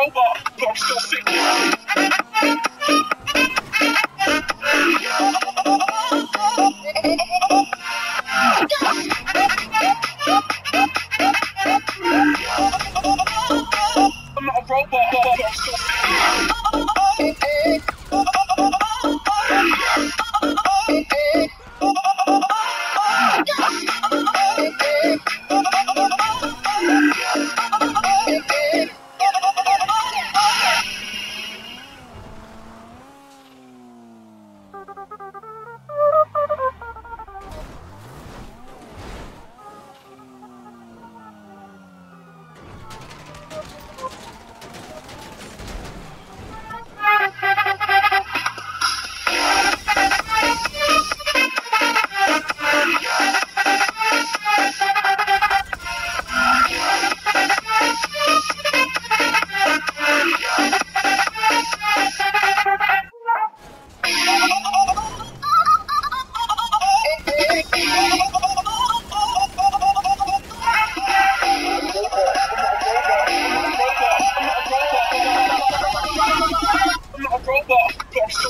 robot, but I'm still sick. I'm not a robot, but I'm still Robot, Dr.